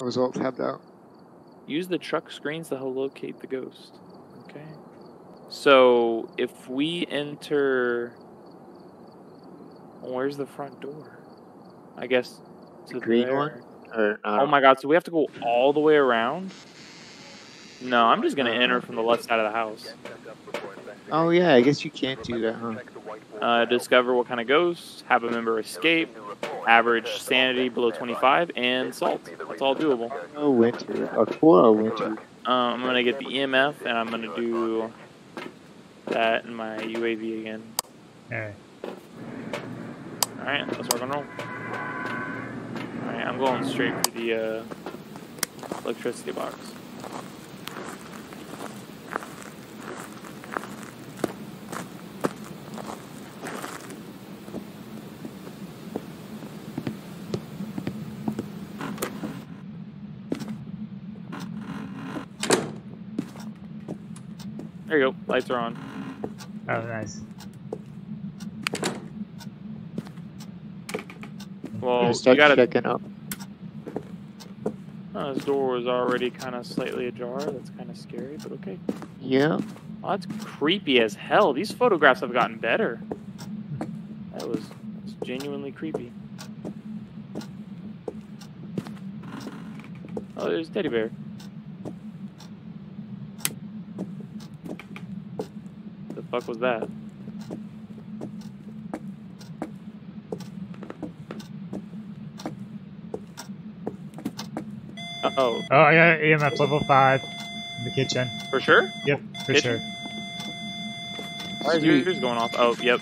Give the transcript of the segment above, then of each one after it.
Results have out. Use the truck screens to help locate the ghost. Okay. So if we enter, where's the front door? I guess to The green there. one? Or not? Oh my god! So we have to go all the way around? No, I'm just gonna enter from the left side of the house. Oh yeah, I guess you can't do that, huh? Uh, discover what kind of ghosts, have a member escape, average sanity below 25, and salt. That's all doable. Oh, winter. A cool winter. Um, I'm gonna get the EMF, and I'm gonna do that in my UAV again. Alright. All right, let's rock and roll. All right, I'm going straight for the uh, electricity box. You go. Lights are on. Oh, nice. Well, Yeah, you start gotta checking up. Oh, his door was already kind of slightly ajar. That's kind of scary, but okay. Yeah. Oh, that's creepy as hell. These photographs have gotten better. That was that's genuinely creepy. Oh, there's a teddy bear. The fuck was that? Uh oh, Oh, I got EMF level 5 in the kitchen. for sure? Yep, for Kitchen? sure. Why is he- Yours going off. Oh, yep.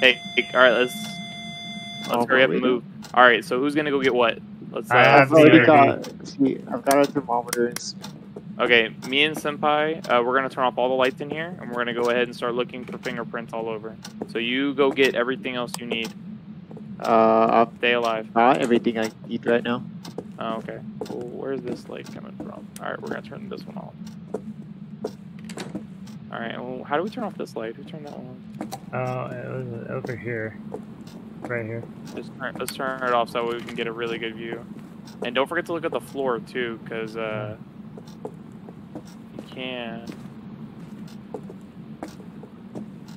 Hey, hey, all right, let's let's Oh, hurry up and move. All right, so who's gonna go get what? Let's. Uh, I have I've already got. See, I've got a thermometer. And, s- okay, me and Senpai, uh, we're gonna turn off all the lights in here, and we're gonna go ahead and start looking for fingerprints all over. So you go get everything else you need. uh, I've Stay alive. got everything I need right now. Oh, okay. Well, where's this light coming from? All right, we're gonna turn this one off. All right. Well, how do we turn off this light? Who turned that one on? Oh, it was over here. Right here. Just turn, let's turn it off so we can get a really good view. And don't forget to look at the floor too, because uh, you can.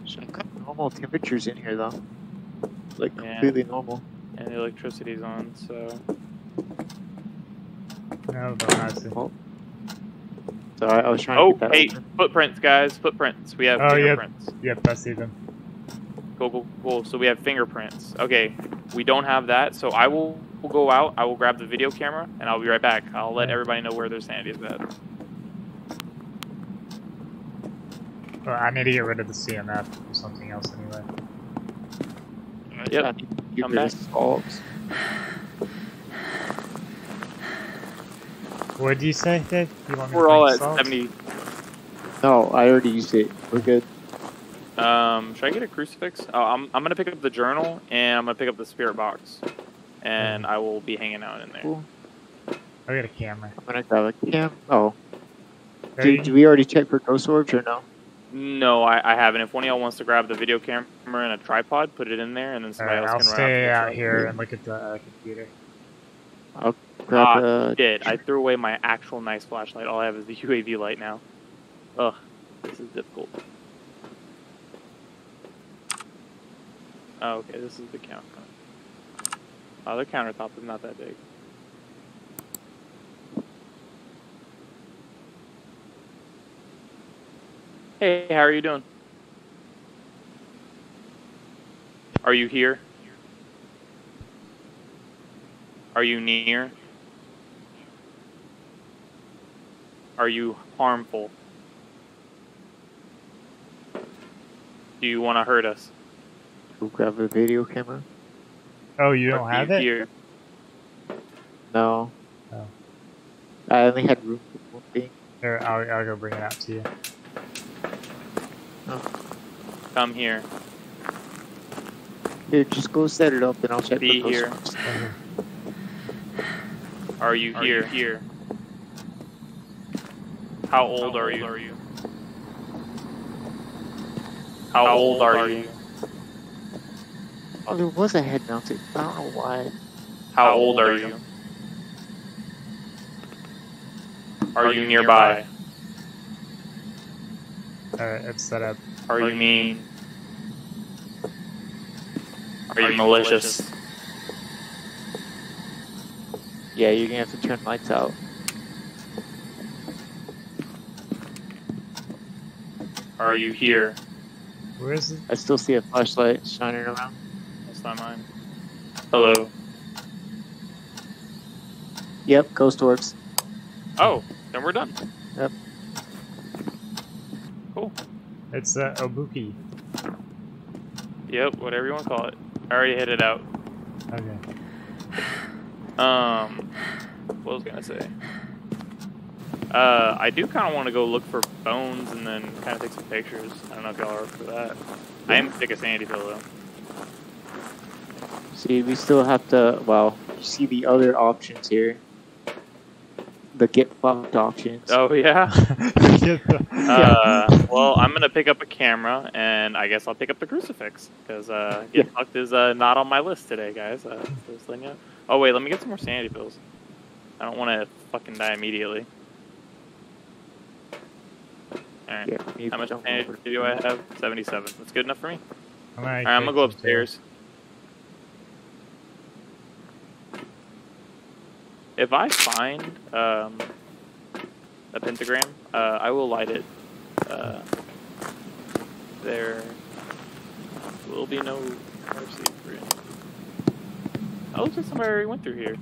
So I've got normal temperatures in here though. Like Yeah. completely normal. And the electricity's on, so. No, but I. Oh. So I, I was trying Oh, to get that. hey, footprints, guys, footprints. We have Oh, yep. fingerprints. Yep, I see them. Cool, cool, cool. So we have fingerprints. Okay, we don't have that, so I will will go out. I will grab the video camera, and I'll be right back. I'll let everybody know where their sanity is at. Well, I need to get rid of the EMF or something else anyway. Yep, I need to come back. salts. What did you say, Dave? You want me We're all at salt? 70. No, I already used it. We're good. Um, should I get a crucifix? Oh, I'm, I'm gonna pick up the journal and I'm gonna pick up the spirit box, and I will be hanging out in there. Cool. I got a camera. I'm gonna grab a cam. Oh, Are did, did we already check for ghost orbs or no? No, I, I haven't. If one of y'all wants to grab the video camera and a tripod, put it in there, and then somebody Alright, else I'll can run stay after the out here and look at the uh, computer. Grab Ah, the. Did I threw away my actual nice flashlight? All I have is the UAV light now. Ugh, this is difficult. Oh, okay, this is the counter. Oh, the countertop is not that big. Hey, how are you doing? Are you here? Are you near? Are you harmful? Do you want to hurt us? Go grab a video camera. Oh, you don't Are have you it? Here? No. Oh. I only had room for one thing. Here, I'll, I'll go bring it out to you. Oh. Come here. Here, just go set it up and I'll check Be for ghost here. Are you here? Here. How old are you? Are you? How, old are you? Oh, there was a head mounted. I don't know why. How old are you? Are you nearby? Alright, it's set up. Are you mean? Are you malicious? Yeah, you're gonna have to turn lights out. Are you here? Where is it? I still see a flashlight shining around. That's not mine. Hello. Yep, ghost orbs. Oh, then we're done. Yep. Cool. It's uh, Obake. Yep, whatever you want to call it. I already hit it out. Okay. Um, what was I gonna say? Uh, I do kind of want to go look for bones and then kind of take some pictures. I don't know if y'all are up for that. I am gonna take a sanity pill though. See, we still have to. Well, see the other options here. The get fucked options. Oh yeah. Get Uh, well, I'm gonna pick up a camera and I guess I'll pick up the crucifix because uh, get Yeah. fucked is uh, not on my list today, guys. Uh, just letting you know. Oh wait, let me get some more sanity pills. I don't want to fucking die immediately. All right. Yeah, How much don't sanity do I have? 77. That's good enough for me. I'm gonna, All right, I'm gonna go take too. upstairs. If I find um, a pentagram, uh, I will light it. Uh, there will be no mercy for it. Oh, looks like somebody already went through here.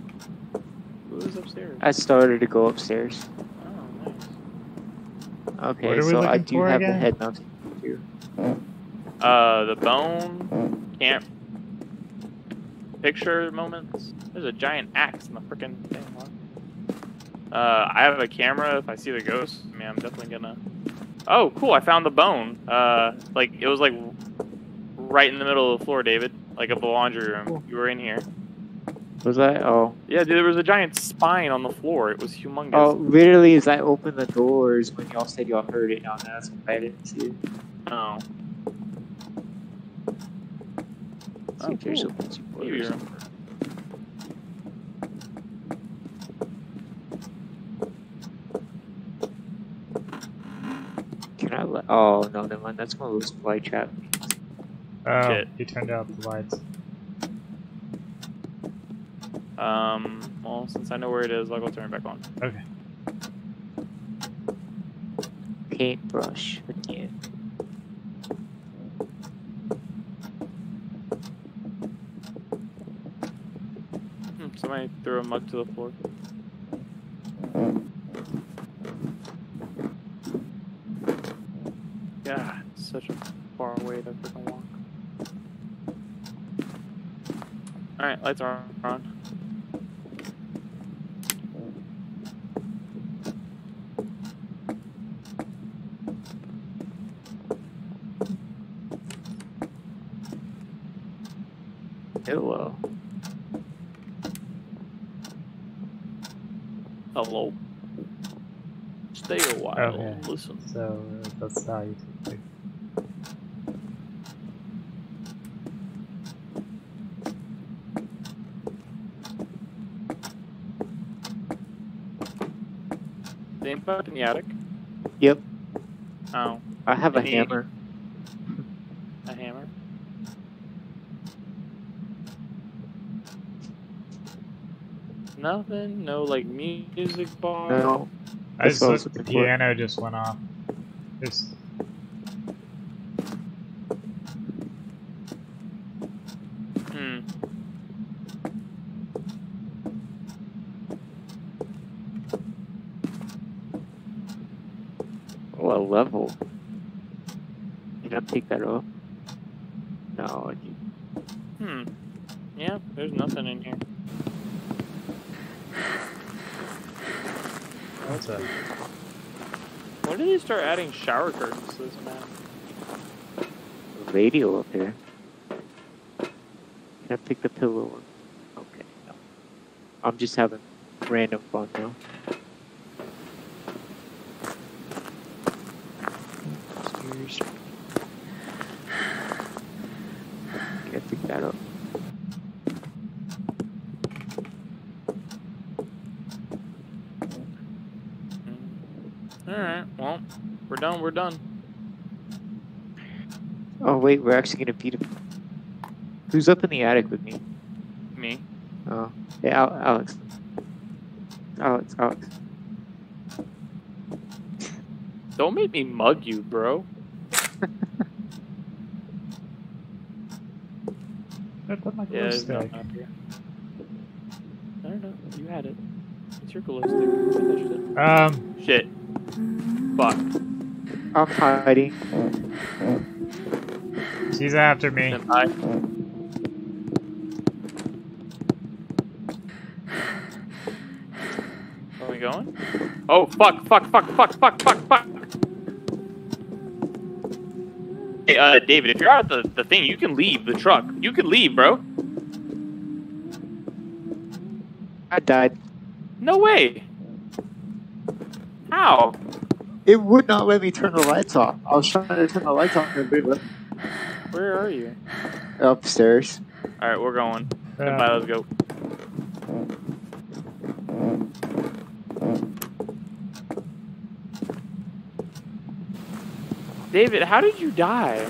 Who was upstairs? I started to go upstairs. Oh, nice. Okay, What are we so I do for have the head mounted too. Uh, the bone can't picture moments. There's a giant axe in the freaking thing. Uh, I have a camera. If I see the ghost, I mean, I'm definitely gonna. Oh, cool! I found the bone. Uh, like it was like right in the middle of the floor, David, like of the laundry room. Cool. You were in here. Was I? Oh. Yeah, dude, there was a giant spine on the floor. It was humongous. Oh, literally, as I opened the doors when y'all said y'all heard it, now that's why I didn't see it. Oh. See Oh, if there's cool. open two Maybe doors. Can I let? Oh no, never mind. That's one of those fly trap. Oh, Shit. you turned out the lights. Um. Well, since I know where it is, I'll go turn it back on. Okay. Paintbrush again. Hmm, somebody threw a mug to the floor. Yeah, it's such a far way to freaking walk. Alright, lights are on. Hello. Hello. Stay a while Okay. and listen. So uh, that's how you take it. Think about in the attic. Yep. Oh, I have a hammer. a hammer. Nothing. No like music bar. No. I That's just what I looked, the looking for. piano just went off. Just Hmm. Oh, a level. Did I pick that up? No. Hmm. Yeah, there's nothing in here. What's that? When did they start adding shower curtains to this map? radio up there. Can I pick the pillow up? Okay. No. I'm just having random fun now. Upstairs. Can I pick that up? Hmm. Alright, well, we're done, we're done. Oh wait, we're actually gonna beat him. Who's up in the attic with me? Me. Oh, hey, Al- Alex. Alex, Alex. Don't make me mug you, bro. I put my Yeah, glow it's stick. not up here. I don't know. You had it. It's your glow stick. I it. Um, Shit. Fuck. I'm hiding. she's after me. Then I. Are we going? Oh fuck! Fuck! Fuck! Fuck! Fuck! Fuck! Fuck! Hey, uh, David, if you're out the the thing, you can leave the truck. You can leave, bro. I died. No way. How? It would not let me turn the lights off. I was trying to turn the lights off and it Where are you? upstairs. All right, we're going. Uh, Bye, let's go. David, how did you die?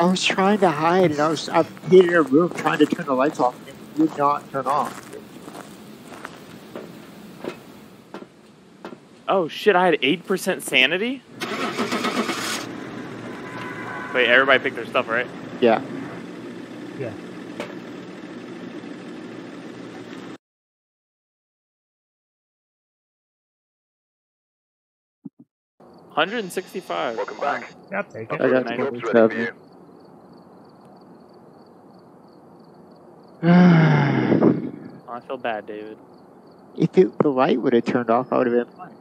I was trying to hide and I was I hid in a room trying to turn the lights off and it would not turn off. Oh shit, I had 8% sanity? Wait, everybody picked their stuff, right? Yeah. Yeah. Hundred and sixty-five. Welcome back. yeah, I'll take I got Nice. Scopes ready for 27. Oh, I feel bad, David. if it, the light would have turned off, I would have been fine.